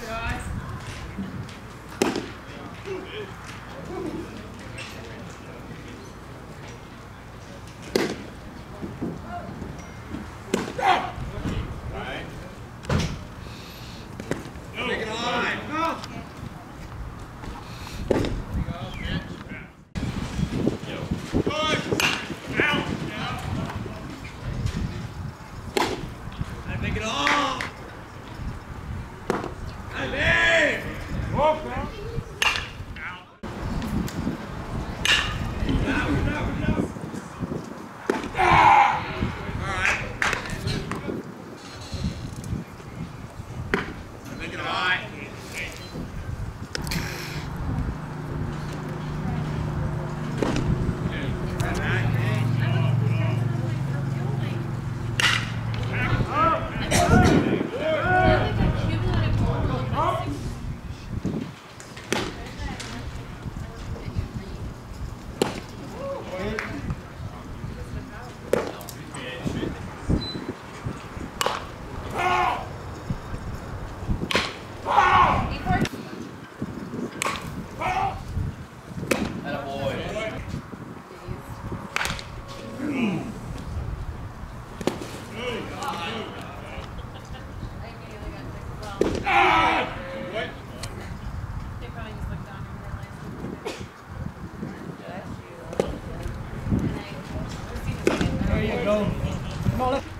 Good eyes. Volta, There you go. Come on,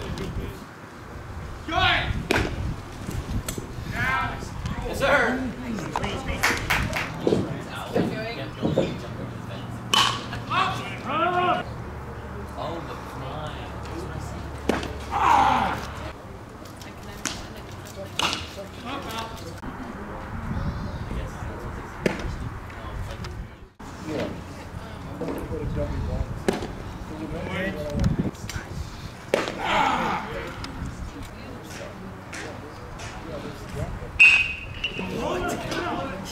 Tchau, tchau.